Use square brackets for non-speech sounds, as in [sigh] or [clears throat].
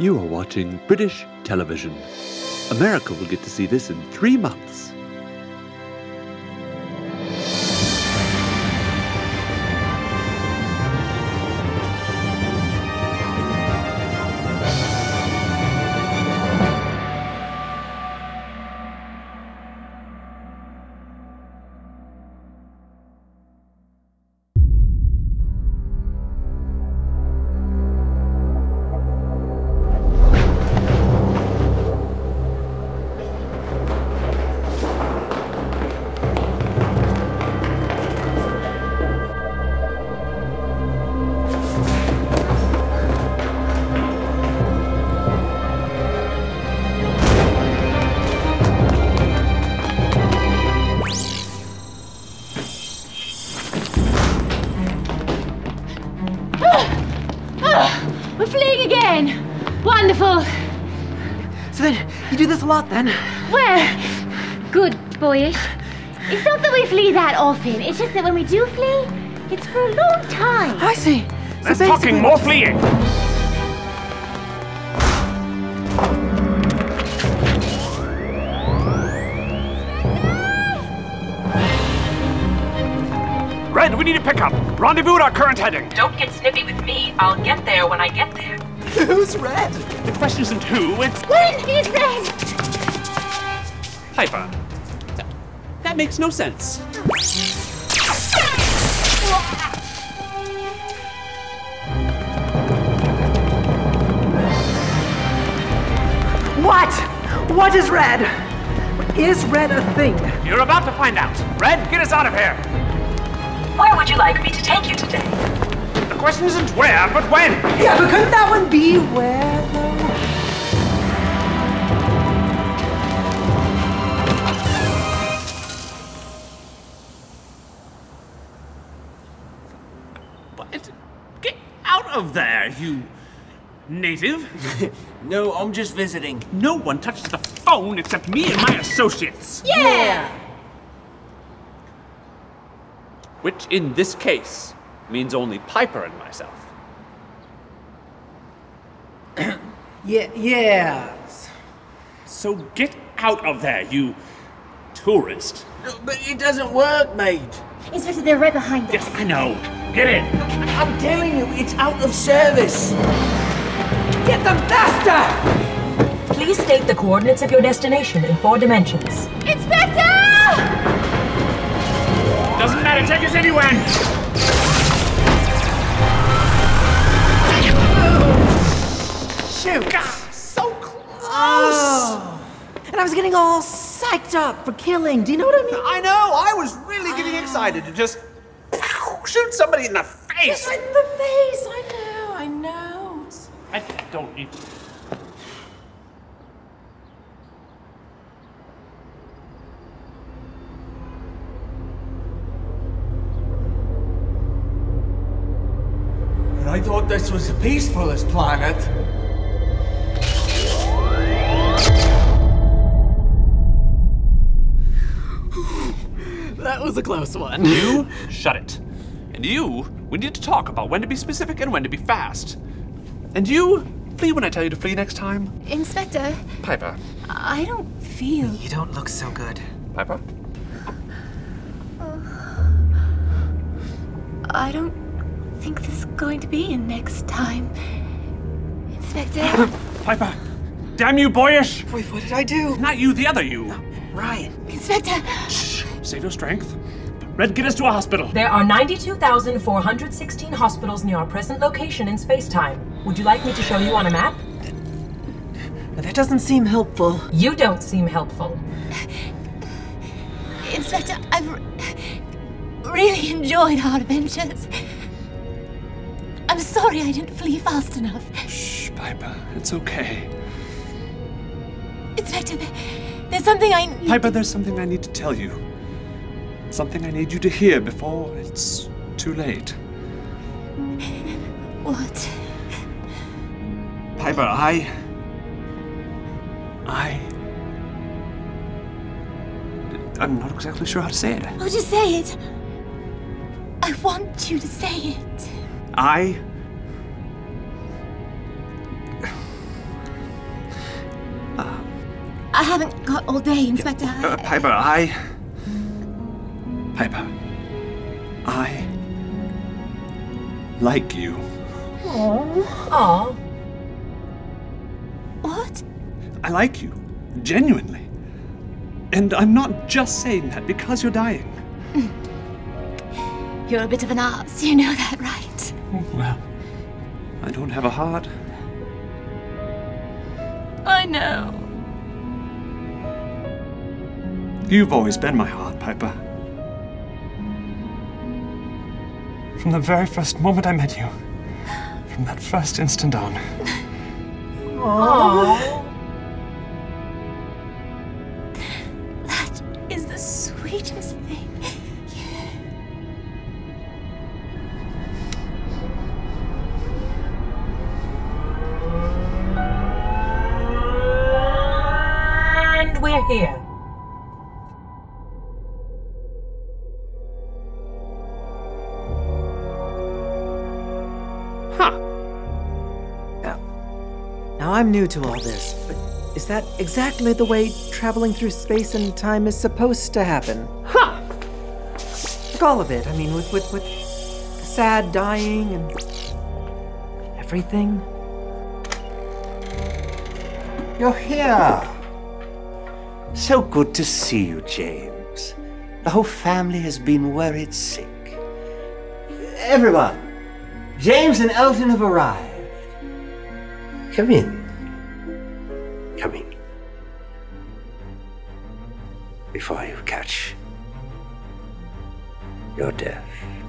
You are watching British television. America will get to see this in three months. Wonderful! So then, you do this a lot then? Where? Good, boyish. It's not that we flee that often, it's just that when we do flee, it's for a long time. I see. Less so talking, more fleeing. Red, we need to pick up. Rendezvous at our current heading. Don't get snippy with me. I'll get there when I get there. Who's red? The question isn't who, it's when. He's red? Piper. That, that makes no sense. What? What is red? Is red a thing? You're about to find out. Red, get us out of here. Where would you like me to take you today? The question isn't where, but when. Yeah, but couldn't that one be where though? What? Get out of there, you native. [laughs] No, I'm just visiting. No one touches the phone except me and my associates. Yeah! Which in this case means only Piper and myself. [clears throat] Yeah, yeah. So get out of there, you tourist. Uh, but it doesn't work, mate. Inspector, they're right behind us. Yes, I know. Get in. I'm telling you, it's out of service. Get them faster! Please state the coordinates of your destination in four dimensions. Inspector! Doesn't matter. Take us anywhere. Shoot! God, So close. Oh. And I was getting all psyched up for killing. Do you know what I mean? I know. I was really getting excited to just shoot somebody in the face. Right in the face. I know. I know. I don't even. But I thought this was the peacefulest planet. That was a close one. You [laughs] shut it. And you, we need to talk about when to be specific and when to be fast. And you, flee when I tell you to flee next time. Inspector, Piper. I don't feel. You don't look so good. Piper? I don't think this is going to be in next time. Inspector? Piper! Damn you, boyish! Wait, what did I do? Not you, the other you. Ryan. Inspector! Shh. Save your strength. Red, get us to a hospital. There are 92,416 hospitals near our present location in space-time. Would you like me to show you on a map? That doesn't seem helpful. You don't seem helpful. Inspector, I've really enjoyed our adventures. I'm sorry I didn't flee fast enough. Shh, Piper. It's okay. Inspector, there- there's something I need. Piper, there's something I need to tell you. Something I need you to hear before it's too late. [laughs] What? Piper, I. I. I'm not exactly sure how to say it. Oh, just say it. I want you to say it. I. I haven't got all day, Inspector. Uh, Piper, I. Piper. I. like you. Aw. What? I like you. Genuinely. And I'm not just saying that because you're dying. You're a bit of an ass, you know that, right? Well, I don't have a heart. I know. You've always been my heart, Piper. From the very first moment I met you. From that first instant on. Aww. That is the sweetest thing. And we're here. I'm new to all this, but is that exactly the way traveling through space and time is supposed to happen? Huh. Like all of it. I mean, with, with, with the sad dying and everything. You're here. So good to see you, James. The whole family has been worried sick. Everyone, James and Elton have arrived. Come in. Before you catch your death.